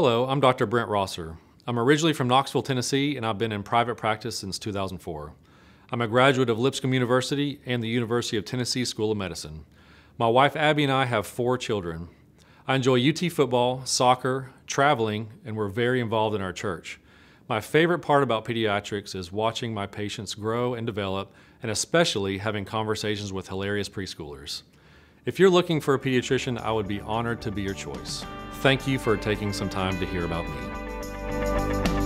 Hello, I'm Dr. Brent Rosser. I'm originally from Knoxville, Tennessee, and I've been in private practice since 2004. I'm a graduate of Lipscomb University and the University of Tennessee School of Medicine. My wife Abby and I have four children. I enjoy UT football, soccer, traveling, and we're very involved in our church. My favorite part about pediatrics is watching my patients grow and develop, and especially having conversations with hilarious preschoolers. If you're looking for a pediatrician, I would be honored to be your choice. Thank you for taking some time to hear about me.